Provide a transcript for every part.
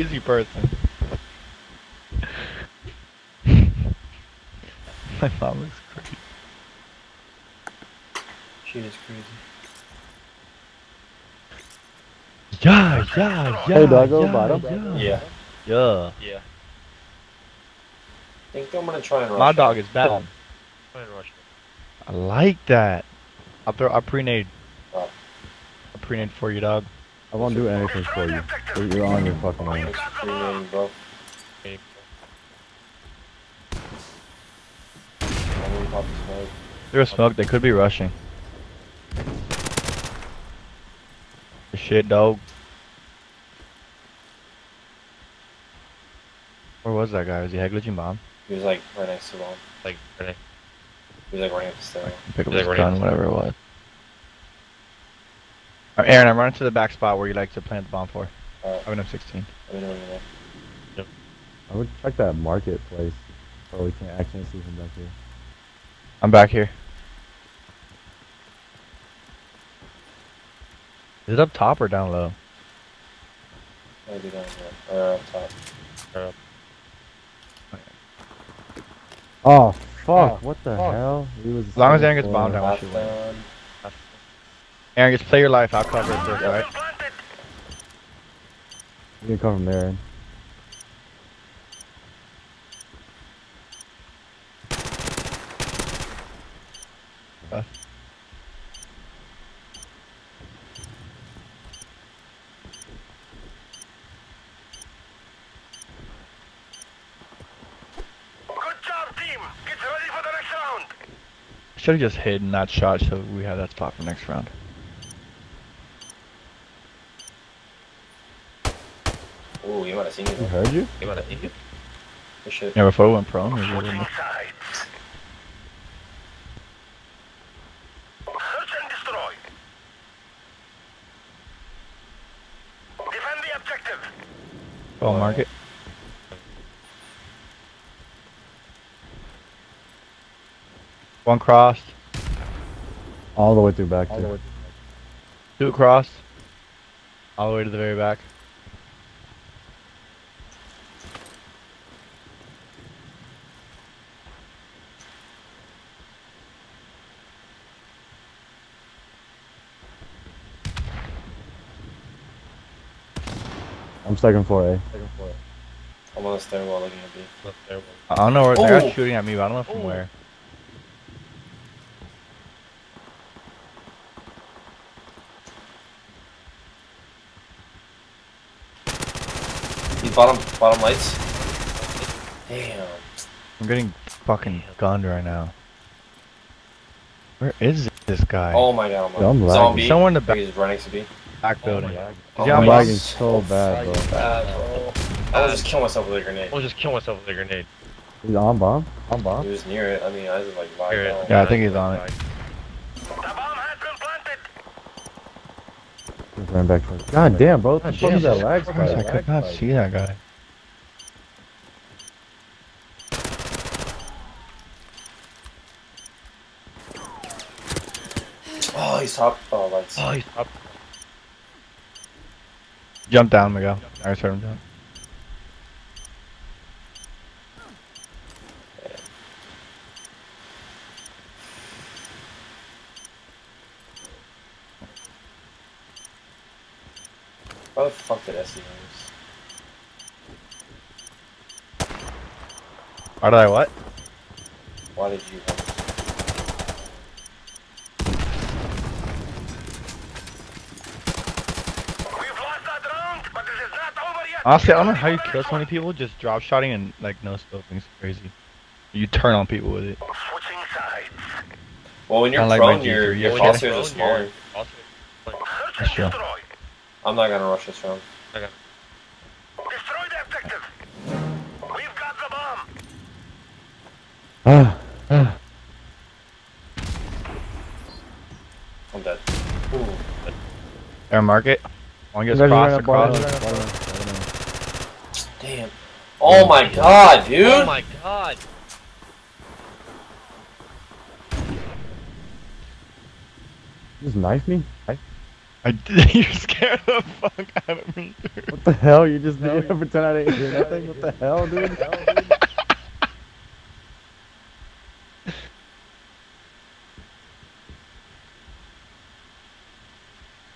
crazy person. My mom looks crazy. She is crazy. Yeah, yeah, yeah. Hey, doggo, yeah, bottom? Yeah. Yeah. Yeah. I think I'm gonna try and rush. My dog is bad. Try and rush. I like that. I'll throw. I'll pre-nade. Oh. I'll pre-nade for you, dog. I won't do anything for you. You're- You're on your fucking own. Thanks for renaming, bro. I'm gonna pop the smoke. They're a smoke. They could be rushing. Shit, dog. Where was that guy? Was he head glitching bomb? He was like right next to the bomb. Like, right next. He was like running up the stair. Pick up his gun, whatever it was. Alright, Aaron, I'm running to the back spot where you like to plant the bomb for. Oh. Alright, I have an M16. let me know when you're. I would check that marketplace. Oh, we can't actually see from back here. I'm back here. Is it up top or down low? Maybe down here. Or up top. Oh, fuck. Oh, what the hell? He was As long as Aaron gets bombed down, we Last should win. Down. Aaron, just play your life. I'll cover it first, alright? You can come from there. Aaron. Good job, team. Get ready for the next round. Should have just hid and not shot so we have that spot for next round. Ooh, you might have seen me He heard you? You wanna think it? Good shit. Yeah, before we went prone, we were Switching sides. Search and destroy. Defend the objective. Ball market. One crossed, All the way through back too. two across, all the way to the very back. I'm second for A. Eh? I'm on the stairwell looking at B. Look, there I don't know where they're Oh. shooting at me, but I don't know from Oh. where. These bottom bottom lights. Damn. I'm getting fucking gunned right now. Where is this guy? Oh my god, I'm Yeah, I'm on. lagging. Zombie. Somewhere in the back, He's running to B. back building. Oh God. Oh Yeah, I'm my- lagging so bad, bro. bad, bro. I was just killing myself with a grenade. I'll just kill myself with a grenade. He's on bomb. On bomb? He was near it. I mean, I was like live Here. Yeah, I think he's on it. The bomb has been planted. Just ran back towards. God damn, bro. What the fuck is that lag Of course, I could not see that guy. Oh, he's top. Oh, lights. Oh, he's up. Jump down, Miguel. I heard him jump. Why the fuck did SE? Why did I what? Why did you win? We've lost that round, but this is not over yet. Honestly, I don't know how you kill so many people just drop shotting and like no scoping. It's crazy. You turn on people with it. Switching sides. Well, when you're Kinda like prone, your G3, your yeah. crosshairs are Prone, smaller. you're also- Search That's true. I'm not gonna rush this round. Okay. Destroy the objective. We've got the bomb. Ah, ah. I'm dead. Ooh. Air market. One gets Guys, crossed right up, bottom, across. Bottom, bottom. Damn. Oh my god, dude! Oh my god. Just knife me? I did. You scared the fuck out of me. dude. What the hell? You just did you pretend I didn't hear nothing? What the hell, dude?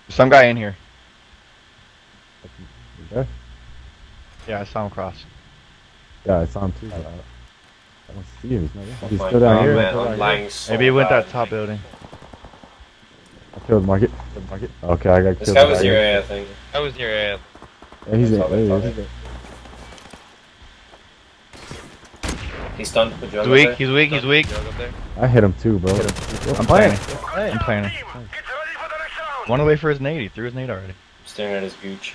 Some guy in here. Yeah, I saw him cross. Yeah, I saw him too. but I I don't see him. He's not there. He's still down here. man, I'm down so Maybe he went that top building. I killed Market. Killed Market. Okay, I got This killed. guy was your here, him. I think. I was your A. Yeah, he's in. Saw that, there saw he is. that. He's stunned for He's weak. up He's weak. He's weak. Jug up there. I hit him too, bro. I'm playing. I'm Good playing. job, team. Get for the next. One away for his nade. He threw his nade already. Staring at his gooch.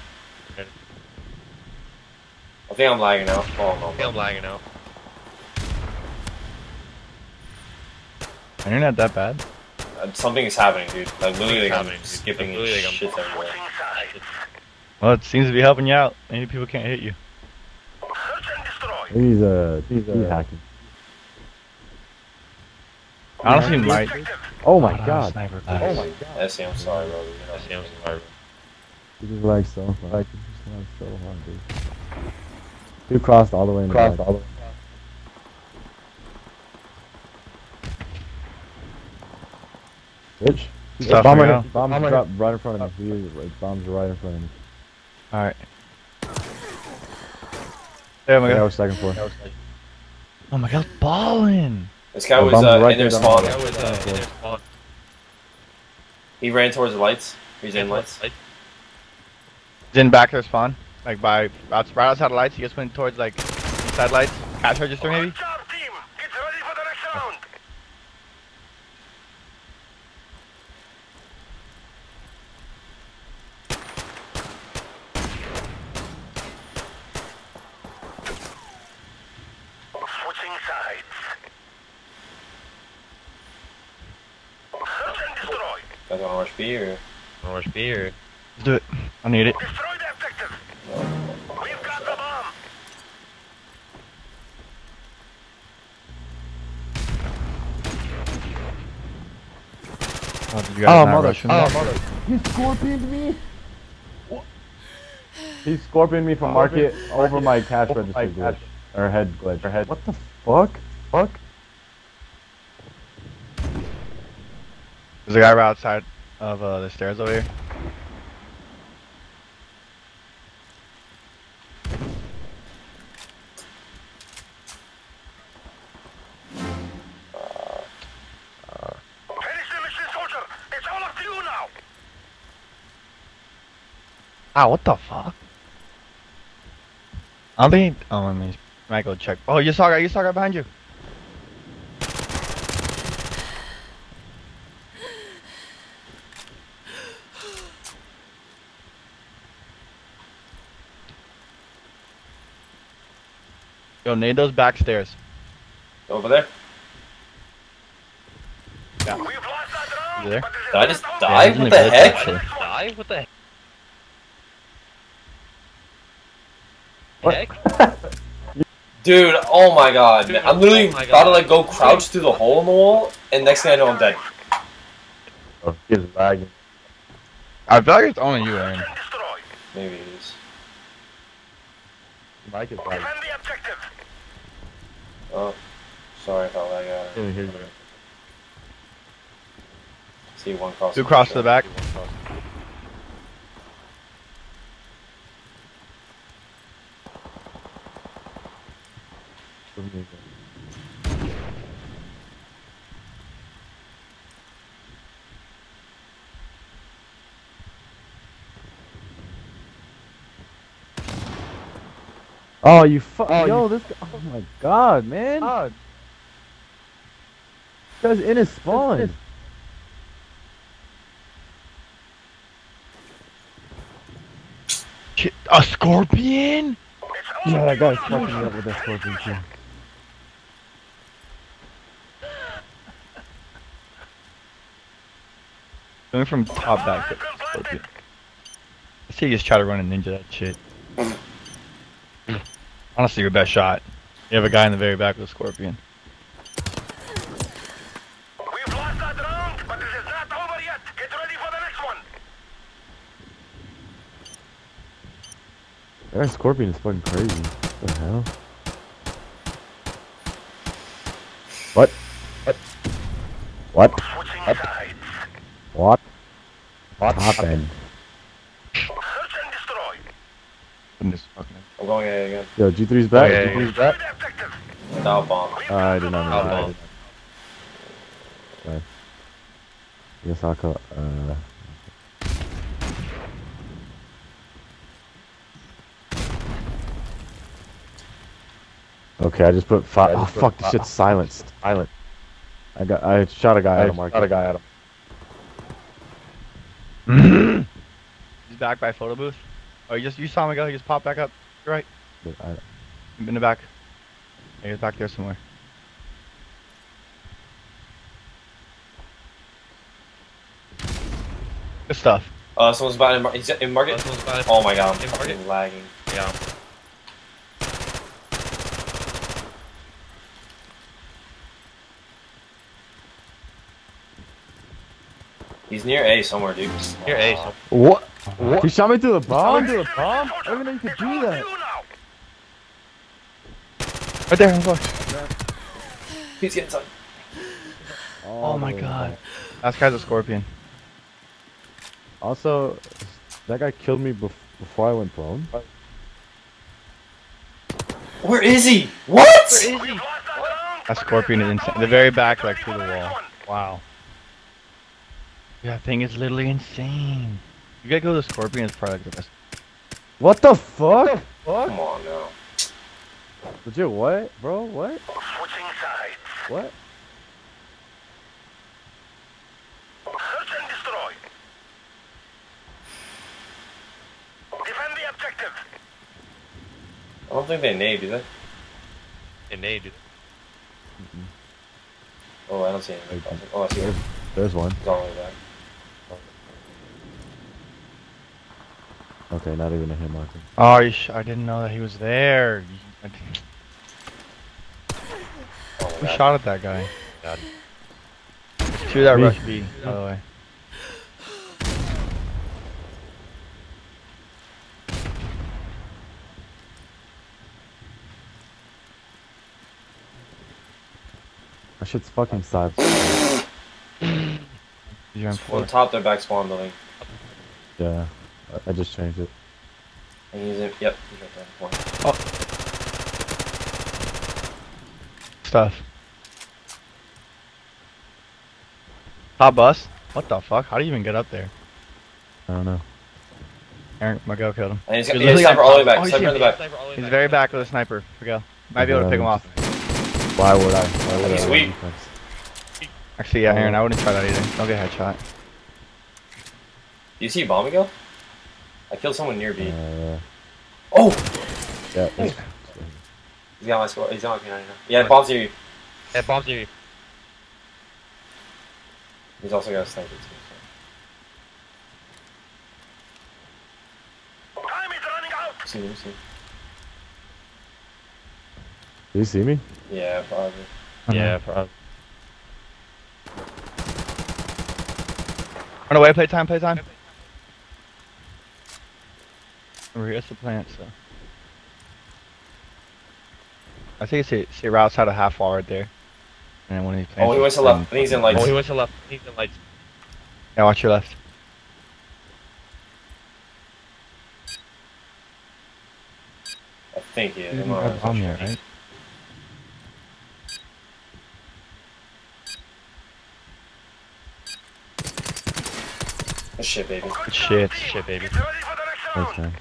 I think I'm lagging out. Oh no. I think I'm lagging out. Are you not that bad? Uh, Something is happening, dude. Like literally, like, I'm dude. skipping Like, and literally, like, I'm- shit everywhere. Switching sides. Well, it seems to be helping you out. Many people can't hit you. Search and destroy. He's uh, he's uh, hacking. Honestly, Enemy my. objective. Oh my God, god. Sniper Oh my god. Essie, I'm sorry, bro. You know, I see him. Sorry. He just lagged so hard. He just lagged so hard, dude. He crossed all the way in the Crossed back. all the- Bitch. Stuff bomb me right, out. bombs drop right in front of me. He bombs are right in front of me. Alright. There we Yeah, I was second floor. Oh my god, balling! This guy Oh, was uh, right in their there, spawn. bum's was uh, in their spawn. He ran towards the lights. He's in lights. Light. He's in back of their spawn. Like by out, right outside the lights. He just went towards like side lights. Cash register maybe? Good job, team. Get ready for the next round. Switching sides. Search and destroy. Guys want to rush B or? Beer? Let's do it. I need it. Oh, you guys Oh, mother- oh, mother- He scorpioned me. He scorpioned me from market over my cash register glitch. Or head glitch. Or head. What the fuck? Fuck? There's a guy right outside of uh, the stairs over here. Finish the mission, soldier. It's all up to you now. Ah, what the fuck? I don't think. Oh, I mean, might go check. Oh, you saw a guy. You saw a guy behind you. Yo, nade those back stairs. Over there? We've lost that round. You there? but this is Did I just not over. die? he's in What the the glitch, heck? Die? What the heck? What? Heck? Dude, oh my god. Dude, I'm literally oh my about to like go crouch through the hole in the wall, and next thing I know I'm dead. Oh, he's lagging. I feel like it's only you, Aaron. Search and destroy. Maybe it is. Mike is lagging. Defend the objective. Oh, sorry about that guy. Here, here, here. See one cross. Two cross to the back. Oh, you fu- Yo, this guy. Oh my god, man. God. This guy's in his spawn. Shit, A scorpion? Yeah, up that guy's fucking me up with that scorpion too. Going from top back to stupid. See you just try to run a ninja that shit. Honestly, your best shot. You have a guy in the very back with a scorpion. We've lost that round, but this is not over yet. Get ready for the next one. That scorpion is fucking crazy. What the hell? What? What? What? what? What happened? Search and destroy. Goodness fucking. I'm going A again. Yo, G3's back. Okay. G3's Destroy back. the objective. Now bomb. Uh, I did not know I'll that. bomb. Okay. Guess I'll call. Uh. Okay, I just put five. Oh fuck, this shit's silenced. Silent. I got. I shot a guy I at a market. shot a guy at He's back by photo booth. Oh, you just you saw him go. He just popped back up. You're right. I, In the back. Yeah, he's back there somewhere. Good stuff. Uh, someone's about in, mar- he's in market. Someone's about- Oh my god, I'm In market. lagging. Yeah. He's near A somewhere, dude. Here, A. Aw. So what? What? He shot me through the bomb. through the bomb? I didn't know you could It's do that. Right there. on the floor. He's getting some. Oh, oh my god. That guy's a scorpion. Also, that guy killed me bef- before I went prone. Where is he? What? We've lost that scorpion is insane. The very back, like through the wall. Wow. That thing is literally insane. You gotta go to the scorpion. It's probably like the best. What the fuck? Come on now. Legit, what, bro? What? Switching sides. What? Search and destroy. Defend the objective. I don't think they nade, do they? and they do. Oh, I don't see anything. Oh, I see There's, there's one. He's all the way back. Okay, not even a hit marker. Oh, I didn't know that he was there. Oh Who my shot at that guy? God. Two that Me. rush B, by the way. That shit's fucking sad. You're on On four. top, they're back spawn building. Yeah, I, I just changed it. I use it. Yep, he's right there. in the. Stuff. Top bus? What the fuck? How do you even get up there? I don't know. Aaron, my go killed him. And he's got He's he has literally sniper all the way back. Oh, Sniper in the back. The He's back. very back with a sniper. Miguel. Might be able to pick him off. Why would I? Why would He's I? weak. Defense? Actually, yeah, Aaron, oh. I wouldn't try that either. Don't get headshot. Do you see bomb go? I killed someone near B. Uh, Oh! yeah. He's got my score. He's on me. Yeah, bomb's near you. Yeah, bombs near you. He's also got a sniper too. Time is running out. See him, see him. Do you see me? Yeah, probably. Yeah, probably. Run away, playtime, playtime. Remember, here's the plant, so. I think it's see, see right outside of half wall right there. And then when he oh, plants. Oh, he went to left. He's in lights. Oh, he went to left. He's in lights. Yeah, watch your left. I think he is. You I'm didn't not have bomb sure. yet, right? Good shit, baby. Good shit, shit, baby. Get ready for the next round. Thanks, man.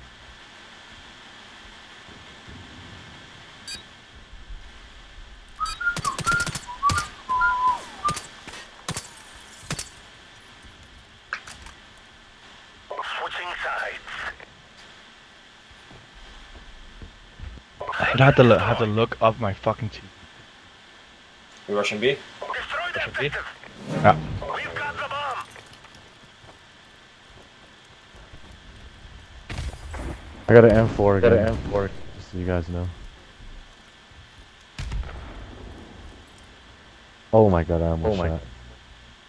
Switching sides. I'd have to look, have to look up my fucking teeth. We rushing B? Destroy the Russian B? Yeah. We've got the bomb. I got an M4 again. Got an M4. Just so you guys know. Oh my god, I almost Oh my shot.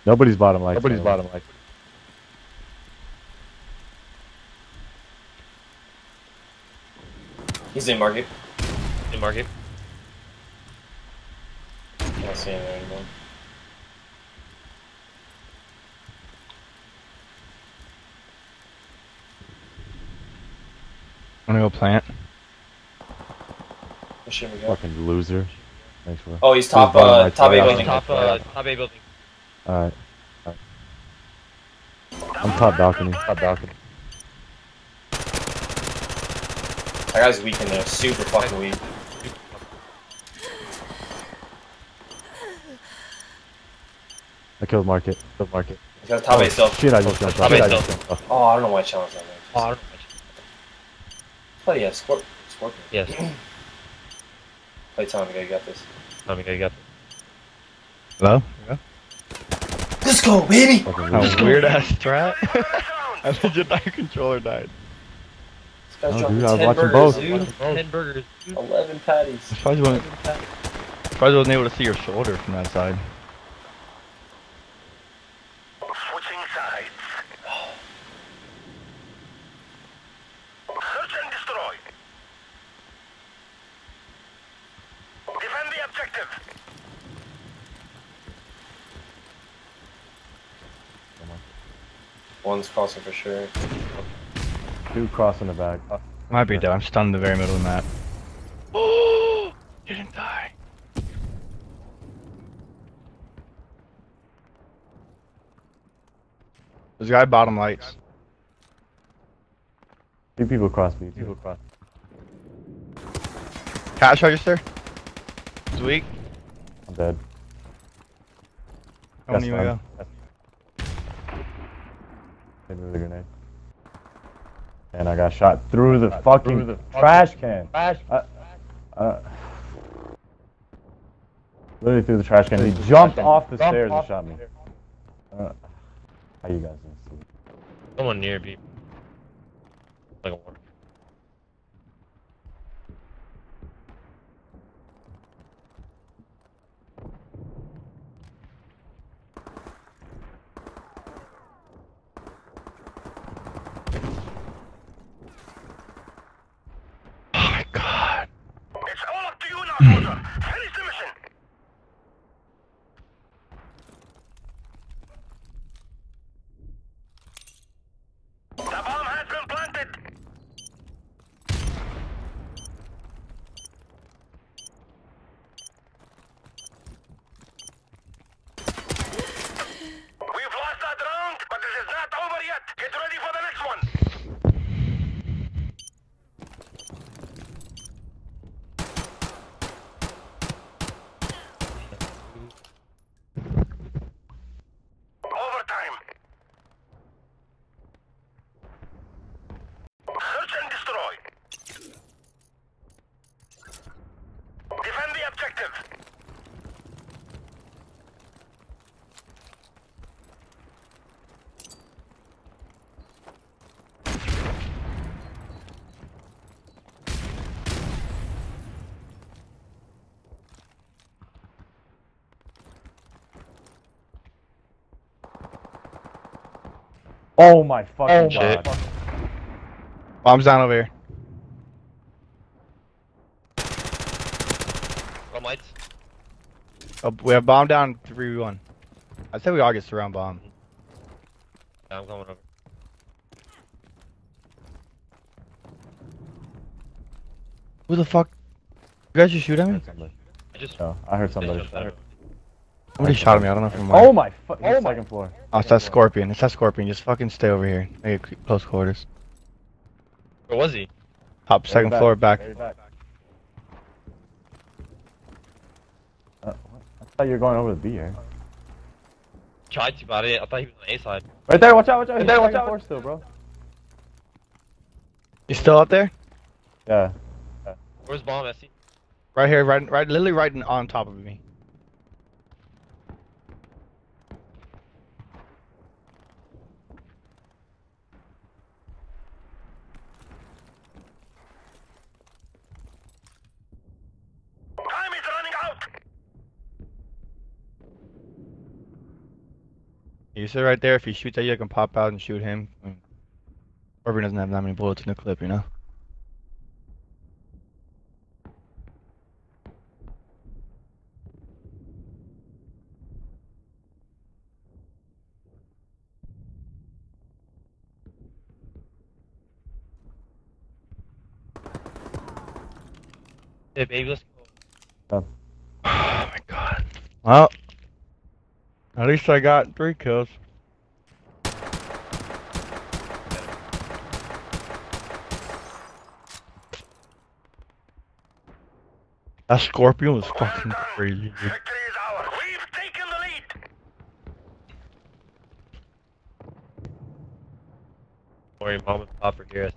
Nobody's bottom like Nobody's bottom like. He's in market. In market. Can't see him anymore. Wanna go plant? Where should we go? Fucking loser. Thanks for. Oh, he's top, bottom uh, right top A building. Top, uh, top A building. Alright. I'm top balcony. Top balcony. That guy's weak in there. Super fucking weak. Killed market. Killed market. He's got top A still. Shit, I just jumped off. Shit, I just jumped off. Oh, I don't know why I challenged that man. Oh, I don't know. Oh yeah, Scorp Scorpion. Yes. Play time, you got this. Tommy, mean, I got this. Hello? Let's go, baby! Fucking That loser. was weird ass strat. Round. I legit thought your controller died. This guy's Oh, dropping dude, I was 10 watching burgers, both. dude. Ten burgers. dude. 11 patties. I surprised you wasn't, surprised I wasn't able to see your shoulder from that side. Switching sides. Search and destroy. Defend the objective. One's crossing for sure. Two crossing the back. Might be dead. I'm stunned in the very middle of the map. Oh, didn't die. There's a guy bottom lights. Two people cross me. Two People cross. Cash register. He's weak. I'm dead. How many Yes, you I'm- Hit me with a grenade. And I got shot through the fucking trash can. Trash. Uh, uh, literally through the trash can. He jumped off the stairs and shot me. Uh, how you guys didn't see? Someone near B. Like a war. Oh my god. It's all up to you now, soldier. Finish the mission. The bomb has been planted. We've lost that round, but this is not over yet. Get ready for the next one. Overtime. Search and destroy. Defend the objective. Oh my fucking oh shit. god. Bomb's down over here. Bottom lights. Oh, we have bomb down 3-1. I said we all get surround bomb. Yeah, I'm coming over. Who the fuck? You guys just shoot at me? I just. No, I heard somebody. I heard- Somebody shot at me. I don't know from where. Oh my fucking oh second floor. Oh, it's that scorpion. It's that scorpion. Just fucking stay over here. Make it close quarters. Where was he? Top second floor back. Back. Uh. I thought you were going over the B here. Tried to, but I, I thought he was on the A side. Right there, watch out, watch out. Right there, there, watch watch out. out. still, bro. You still up there? Yeah. Where's bomb, Messi? Right here, right, right, literally right on top of me. You sit right there. If he shoots at you, I can pop out and shoot him. Mm. Irving doesn't have that many bullets in the clip, you know? Hey, baby, let's go. Oh. oh my god. Well at least I got three kills. That scorpion was fucking crazy, dude. Victory is ours. We've taken the lead. Don't worry, mom and pop are here.